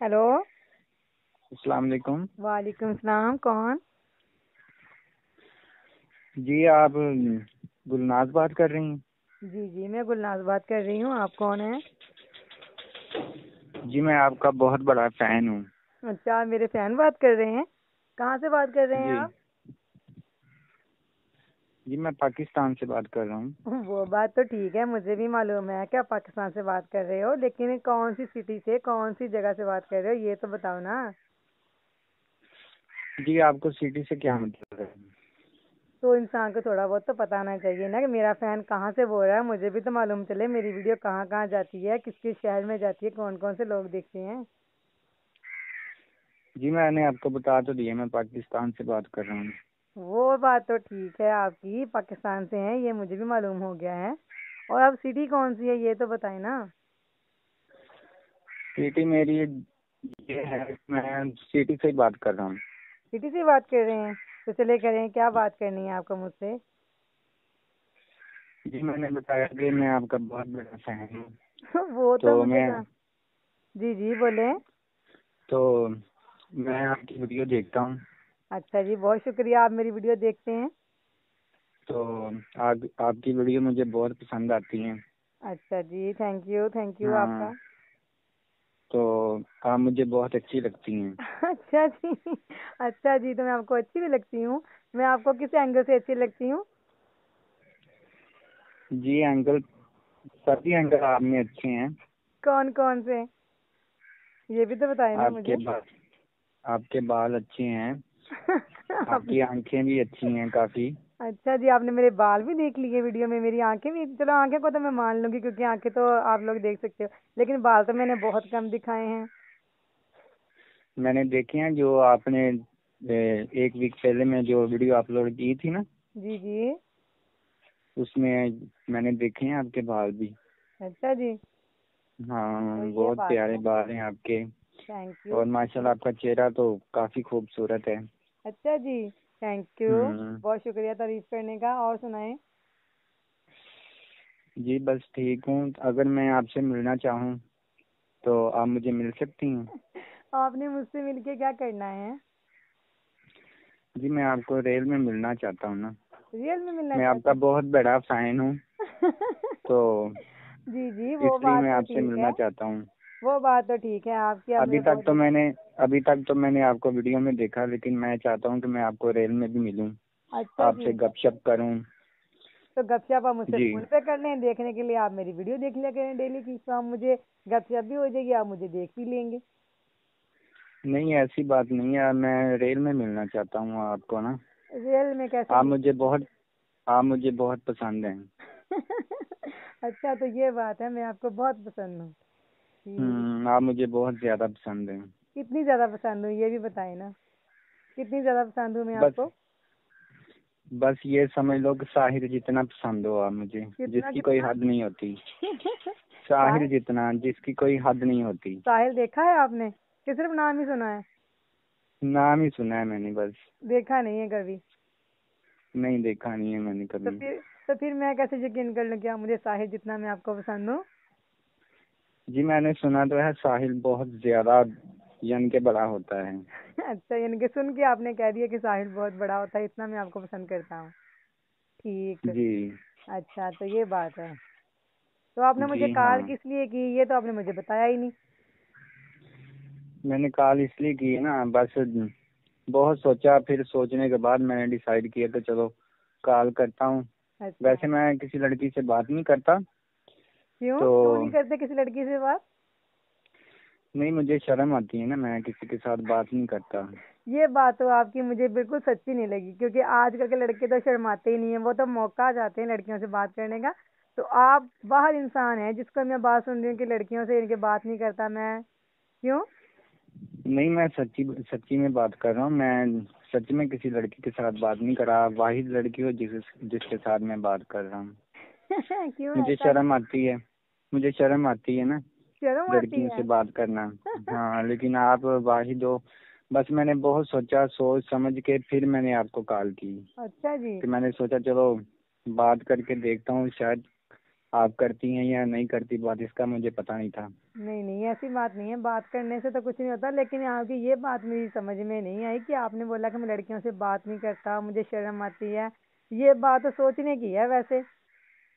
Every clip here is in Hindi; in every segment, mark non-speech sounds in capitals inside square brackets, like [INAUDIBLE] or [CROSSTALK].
हेलो। अस्सलाम वालेकुम वालेकुम सलाम कौन? जी आप गुलनाज बात कर रही हैं? जी जी मैं गुलनाज बात कर रही हूँ आप कौन हैं? जी मैं आपका बहुत बड़ा फ़ैन हूँ। अच्छा मेरे फ़ैन बात कर रहे हैं? कहाँ से बात कर रहे हैं आप? जी मैं पाकिस्तान से बात कर रहा हूँ। वो बात तो ठीक है मुझे भी मालूम है कि आप पाकिस्तान से बात कर रहे हो लेकिन कौन सी सिटी से कौन सी जगह से बात कर रहे हो ये तो बताओ ना। जी आपको सिटी से क्या मतलब है? तो इंसान को थोड़ा बहुत तो पता होना चाहिए ना कि मेरा फ़ैन कहाँ से बोल रहा है मुझे भी तो मालूम चले मेरी वीडियो कहाँ कहाँ जाती है किस किस शहर में जाती है कौन कौन से लोग देखते हैं। जी मैंने आपको बता तो दिया मैं पाकिस्तान से बात कर रहा हूँ। वो बात तो ठीक है आपकी पाकिस्तान से हैं ये मुझे भी मालूम हो गया है। और अब सिटी कौन सी है ये तो बताए ना। सिटी मेरी ये है मैं सिटी से ही बात कर रहा हूँ। सिटी से बात कर रहे हैं तो चले करें क्या बात करनी है आपको मुझसे? जी मैंने बताया कि मैं आपका बहुत बड़ा फ़ैन हूँ। [LAUGHS] वो तो, तो मैं जी जी बोले। तो मैं आपकी वीडियो देखता हूँ। अच्छा जी बहुत शुक्रिया आप मेरी वीडियो देखते हैं। तो आप आपकी वीडियो मुझे बहुत पसंद आती है। अच्छा जी थैंक यू थैंक यू हाँ। आपका। तो आप मुझे बहुत अच्छी लगती हैं। अच्छा जी अच्छा जी तो मैं आपको अच्छी भी लगती हूँ। मैं आपको किस एंगल से अच्छी लगती हूँ? जी एंगल सभी एंगल आप में अच्छे हैं। कौन कौन से? ये भी तो बताए ना आपके मुझे। बाल आपके बाल अच्छे हैं। [LAUGHS] आपकी आँखें भी अच्छी हैं काफ़ी। अच्छा जी आपने मेरे बाल भी देख लिए वीडियो में मेरी आँखें भी। चलो आँखें को तो मैं मान लूँगी क्योंकि आँखें तो आप लोग देख सकते हो। लेकिन बाल तो मैंने बहुत कम दिखाए हैं। मैंने देखे हैं जो आपने एक वीक पहले में जो वीडियो अपलोड की थी ना? जी जी। उसमें मैंने देखे हैं आपके बाल भी। अच्छा जी। हाँ तो बहुत प्यारे बाल हैं आपके। और माशाल्लाह आपका चेहरा तो काफ़ी खूबसूरत है। अच्छा जी थैंक यू हम्म। बहुत शुक्रिया तारीफ़ करने का और सुनाए। जी बस ठीक हूँ। अगर मैं आपसे मिलना चाहूँ तो आप मुझे मिल सकती हैं? [LAUGHS] आपने मुझसे मिलके क्या करना है? जी मैं आपको रेल में मिलना चाहता हूँ ना। रियल में मिलना मैं आपका बहुत बड़ा फ़ैन हूँ [LAUGHS] तो जी जी वो इसलिए बात मैं तो आपसे मिलना चाहता हूँ। वो बात तो ठीक है आपकी अभी तक तो मैंने अभी तक तो मैंने आपको वीडियो में देखा लेकिन मैं चाहता हूँ कि मैं आपको रेल में भी मिलूँ। अच्छा आपसे गपशप करूँ। तो गपशप आप मुझसे फ़ोन पे कर लें देखने के लिए आप मेरी वीडियो देख लिया करें डेली की तो आप मुझे गपशप भी हो जाएगी आप मुझे देख भी लेंगे। नहीं ऐसी बात नहीं है मैं रेल में मिलना चाहता हूँ आपको ना। रियल में कैसे आप मुझे बहुत आप मुझे बहुत पसंद हैं। [LAUGHS] अच्छा तो ये बात है मैं आपको बहुत पसंद हूँ। आप मुझे बहुत ज़्यादा पसंद है। कितनी ज़्यादा पसंद हूँ ये भी बताए ना। कितनी ज़्यादा पसंद हूँ मैं बस आपको? बस ये समझ लो कि साहिर जितना पसंद हो आप मुझे जिसकी कोई हद नहीं होती। [LAUGHS] साहिर जितना जिसकी कोई हद नहीं होती। साहिर देखा है आपने? कि सिर्फ़ नाम ही सुना है? नाम ही सुना है मैंने बस। देखा नहीं है कभी? नहीं देखा नहीं है मैंने कभी। तो फिर तो फिर मैं कैसे यकीन कर लूँ कि आप मुझे साहिल जितना मैं आपको पसंद हूँ? जी मैंने सुना तो है साहिल बहुत ज़्यादा यन के बड़ा होता है। [LAUGHS] अच्छा यानी कि सुन के आपने कह दिया कि साहिल बहुत बड़ा होता है इतना मैं आपको पसंद करता हूँ। ठीक। जी। अच्छा तो ये बात है। तो आपने मुझे कॉल हाँ। किस लिए की? ये तो आपने मुझे बताया ही नहीं। मैंने कॉल इसलिए की है ना बस बहुत सोचा फिर सोचने के बाद मैंने डिसाइड किया कि चलो कॉल करता हूँ। अच्छा। वैसे मैं किसी लड़की से बात नहीं करता क्यों? तो- क्यों नहीं करते किसी लड़की से बात? नहीं मुझे शर्म आती है ना मैं किसी के साथ बात नहीं करता। ये बात तो आपकी मुझे बिल्कुल सच्ची नहीं लगी क्योंकि आजकल के लड़के तो शर्माते ही नहीं है वो तो मौका जाते हैं लड़कियों से बात करने का। तो आप बाहर इंसान है जिसको मैं बात सुन रही हूँ कि लड़कियों से इनके बात नहीं करता मैं। क्यों? नहीं मैं सच्ची सच्ची में बात कर रहा हूँ मैं सच में किसी लड़की के साथ बात नहीं करा वाहिद लड़की हो जिस जिसके साथ मैं बात कर रहा हूँ। [LAUGHS] क्यों मुझे? शर्म आती है। मुझे शर्म आती है ना शर्म लड़कियों से बात करना। [LAUGHS] हाँ लेकिन आप वाहिद हो बस मैंने बहुत सोचा सोच समझ के फिर मैंने आपको कॉल की। अच्छा जी। कि मैंने सोचा चलो बात करके देखता हूँ शायद आप करती हैं या नहीं करती बात इसका मुझे पता नहीं था। नहीं नहीं ऐसी बात नहीं है। बात करने से तो कुछ नहीं होता लेकिन आपकी ये बात मेरी समझ में नहीं आई कि आपने बोला कि मैं लड़कियों से बात नहीं करता मुझे शर्म आती है। ये बात तो सोचने की है वैसे।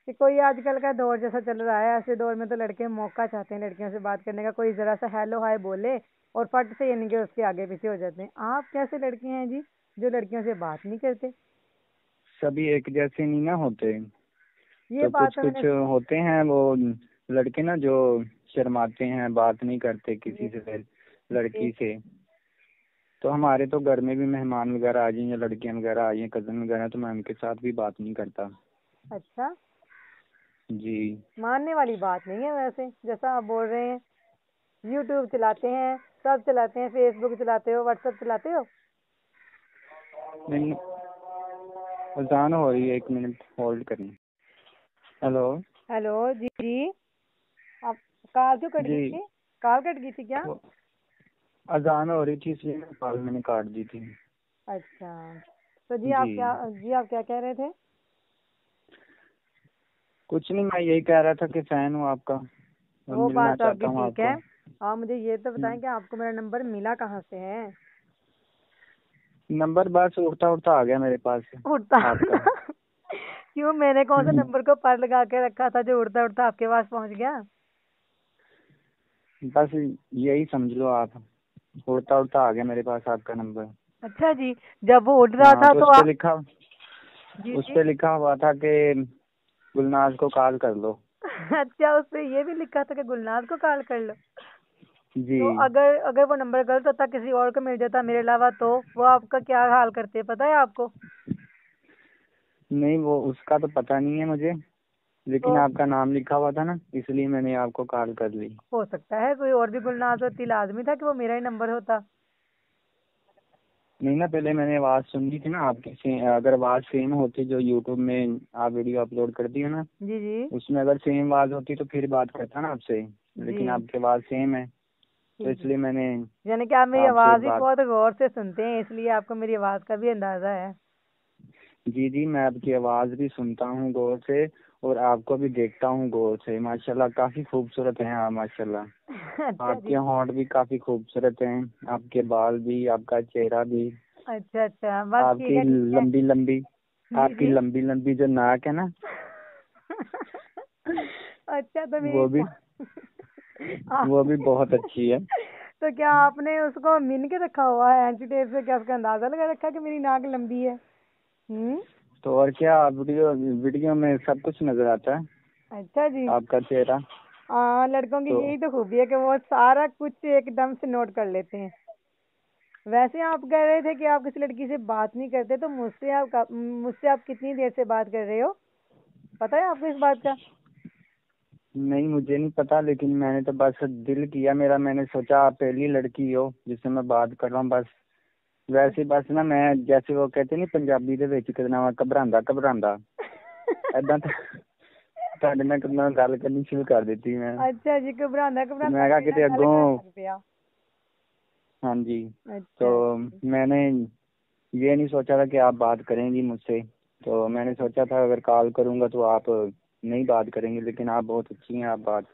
कि कोई आजकल का दौर जैसा चल रहा है ऐसे दौर में तो लड़के मौका चाहते हैं लड़कियों से बात करने का कोई जरा सा हेलो हाय बोले और फट से यानी कि उसके आगे पीछे हो जाते हैं। आप कैसे लड़के हैं जी जो लड़कियों से बात नहीं करते? सभी एक जैसे नहीं ना होते। ये तो बात कुछ कुछ होते हैं वो लड़के ना जो शर्माते हैं बात नहीं करते किसी से लड़की से। तो हमारे तो घर में भी मेहमान वगैरह आ जाए या लड़कियाँ वगैरह आ जाए कज़न वगैरह तो मैं उनके साथ भी बात नहीं करता। अच्छा। जी। मानने वाली बात नहीं है वैसे जैसा आप बोल रहे हैं। यूट्यूब चलाते हैं सब चलाते हैं फेसबुक चलाते हो व्हाट्सएप चलाते हो? नहीं अजान हो रही है एक मिनट होल्ड करें। हेलो हेलो जी जी। आप कॉल क्यों कट गई थी? कॉल कट गई थी क्या? अजान हो रही थी इसलिए कॉल मैंने काट दी थी। अच्छा। तो जी जी। आप क्या जी आप क्या कह रहे थे? कुछ नहीं मैं यही कह रहा था कि फ़ैन हूँ आपका। वो बात तो आपकी ठीक है। आप मुझे ये तो बताएँ हम्म। कि आपको मेरा नंबर मिला कहाँ से है? नंबर बस उड़ता उड़ता आ गया मेरे पास। उड़ता [LAUGHS] क्यों? मैंने कौन सा। नंबर को पर लगा के रखा था जो उड़ता उड़ता आपके पास पहुँच गया? बस यही समझ लो आप। उड़ता उड़ता आ गया मेरे पास आपका नंबर। अच्छा जी जब वो उड़ रहा हाँ, था तो तो आप लिखा उस जी। पे लिखा हुआ था कि गुलनाज को कॉल कर लो। अच्छा उस पे ये भी लिखा था कि गुलनाज को कॉल कर लो। जी। तो अगर अगर वो नंबर गलत होता किसी और को मिल जाता मेरे अलावा तो वो आपका क्या हाल करते पता है आपको? नहीं वो उसका तो पता नहीं है मुझे लेकिन तो- आपका नाम लिखा हुआ था ना इसलिए मैंने आपको कॉल कर ली। हो सकता है कोई और भी गुलनाज होती लाजमी था कि वो मेरा ही नंबर होता। नहीं ना पहले मैंने आवाज़ सुनी थी ना आपकी से, अगर आवाज़ सेम होती जो यूट्यूब में आप वीडियो अपलोड करती हो ना जी जी। उसमें अगर सेम आवाज़ होती तो फिर बात करता ना आपसे लेकिन। आपकी आवाज़ सेम है तो इसलिए मैंने यानी कि आप मेरी आवाज़ ही बहुत गौर से सुनते हैं इसलिए आपको मेरी आवाज़ का भी अंदाज़ा है। जी जी मैं आपकी आवाज़ भी सुनता हूँ गौर से और आपको भी देखता हूँ गौर से माशाल्लाह काफ़ी खूबसूरत हैं आप माशाल्लाह। [LAUGHS] अच्छा आपके होंठ भी काफ़ी खूबसूरत हैं आपके बाल भी आपका चेहरा भी। अच्छा अच्छा आपकी लंबी लंबी आपकी। लंबी लंबी जो नाक है ना। [LAUGHS] अच्छा तो वो भी [LAUGHS] वो भी बहुत अच्छी है। तो क्या आपने उसको मिन के रखा हुआ है एंटी टेप से? क्या उसका अंदाज़ा लगा रखा है कि मेरी नाक लंबी है? हम्म? तो और क्या वीडियो वीडियो में सब कुछ नज़र आता है? अच्छा जी। आपका चेहरा? हाँ लड़कों की तो- यही तो खूबी है कि वो सारा कुछ एकदम से नोट कर लेते हैं। वैसे आप कह रहे थे कि आप किसी लड़की से बात नहीं करते तो मुझसे आप मुझसे आप कितनी देर से बात कर रहे हो? पता है आपको इस बात का? नहीं मुझे नहीं पता लेकिन मैंने तो बस दिल किया मेरा मैंने सोचा आप पहली लड़की हो जिससे मैं बात कर रहा हूँ बस। वैसे बस ना मैं जैसे वो कहते ਨਹੀਂ ਪੰਜਾਬੀ ਦੇ ਵਿੱਚ ਕਿਤੇ ਨਾ ਘਬਰਾਉਂਦਾ ਘਬਰਾਉਂਦਾ ਐਦਾਂ ਤਾਂ ਤੁਹਾਡੇ ਨਾਲ ਕਿੰਨਾ ਗੱਲ ਕਰਨੀ ਸ਼ੁਰੂ ਕਰ ਦਿੱਤੀ ਮੈਂ अच्छा जी घबराना घबराना मैं कहा मेरा किते गल अग्गों- कर लग पिया। हाँ जी अच्छा तो मैंने ये नहीं सोचा था कि आप बात करेंगी मुझसे तो मैंने सोचा था अगर कॉल करूंगा तो आप नहीं बात करेंगे लेकिन आप बहुत अच्छी हैं आप बात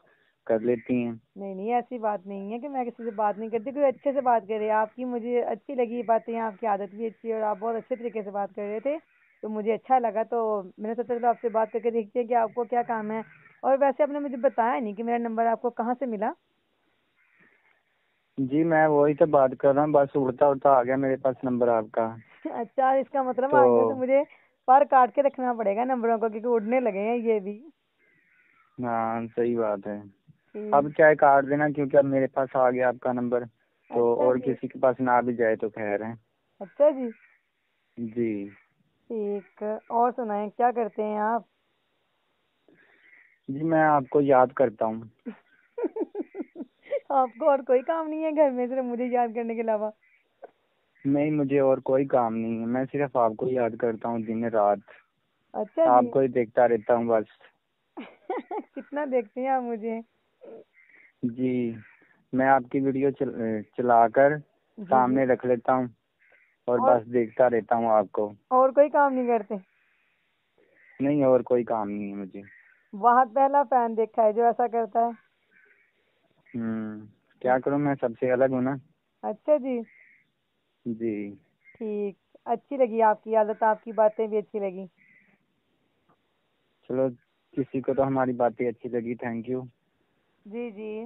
कर लेती हैं। नहीं नहीं ऐसी बात नहीं है कि मैं किसी से बात नहीं करती कोई अच्छे से बात कर। करे आपकी मुझे अच्छी लगी ये बातें आपकी आदत भी अच्छी है और आप बहुत अच्छे तरीके से बात कर रहे थे तो मुझे अच्छा लगा। तो मैंने सोचा चलो आपसे बात करके देखते हैं कि आपको क्या काम है। और वैसे आपने मुझे बताया नहीं कि मेरा नंबर आपको कहाँ से मिला। जी मैं वही तो बात कर रहा हूँ बस उड़ता उड़ता आ गया मेरे पास नंबर आपका। अच्छा इसका मतलब तो- आगे तो मुझे पर काट के रखना पड़ेगा नंबरों को क्योंकि उड़ने लगे हैं ये भी। हाँ सही बात है। अब चाहे काट देना क्योंकि अब मेरे पास आ गया आपका नंबर तो अच्छा और किसी के पास ना भी जाए तो खैर है। अच्छा जी। जी। ठीक और सुनाए क्या करते हैं आप? जी मैं आपको याद करता हूँ। [LAUGHS] आपको और कोई काम नहीं है घर में सिर्फ़ मुझे याद करने के अलावा? नहीं मुझे और कोई काम नहीं है मैं सिर्फ़ आपको याद करता हूँ दिन रात। अच्छा आपको ही देखता रहता हूँ बस। [LAUGHS] कितना देखते हैं आप मुझे? जी मैं आपकी वीडियो चल, चलाकर सामने रख लेता हूँ और और- बस देखता रहता हूँ आपको। और कोई काम नहीं करते? नहीं और कोई काम नहीं है मुझे। बहुत पहला फ़ैन देखा है जो ऐसा करता है। हम्म क्या करूँ मैं? सबसे अलग हूँ ना। अच्छा जी। जी। ठीक अच्छी लगी आपकी आदत आपकी बातें भी अच्छी लगी। चलो किसी को तो हमारी बातें अच्छी लगी थैंक यू जी जी।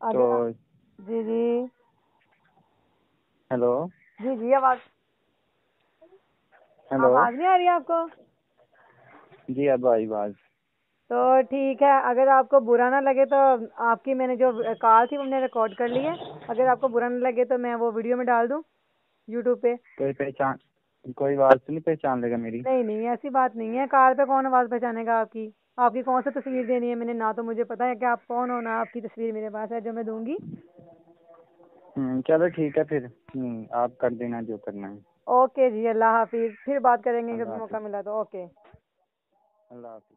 तो जी जी। हेलो। जी जी आवाज़। हेलो। आवाज़ नहीं आ रही आपको? जी अब आई आवाज़। तो ठीक है अगर आपको बुरा ना लगे तो आपकी मैंने जो कॉल थी वो मैंने रिकॉर्ड कर ली है। अगर आपको बुरा ना लगे तो मैं वो वीडियो में डाल दूँ यूट्यूब पे। कोई पहचान कोई आवाज़ तो नहीं पहचान लेगा मेरी। नहीं नहीं ऐसी बात नहीं है। कार पे कौन आवाज़ पहचानेगा आपकी? आपकी कौन सी तस्वीर देनी है मैंने? ना तो मुझे पता है कि आप कौन हो ना आपकी तस्वीर मेरे पास है जो मैं दूँगी। हम्म, चलो ठीक है फिर। हम्म, आप कर देना जो करना है। ओके जी अल्लाह हाफिज। फिर बात करेंगे जब मौका मिला तो। ओके। अल्लाह हाफिज।